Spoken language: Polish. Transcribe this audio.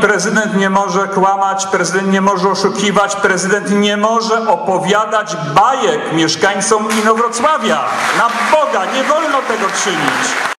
Prezydent nie może kłamać, prezydent nie może oszukiwać, prezydent nie może opowiadać bajek mieszkańcom Inowrocławia. Na Boga, nie wolno tego czynić.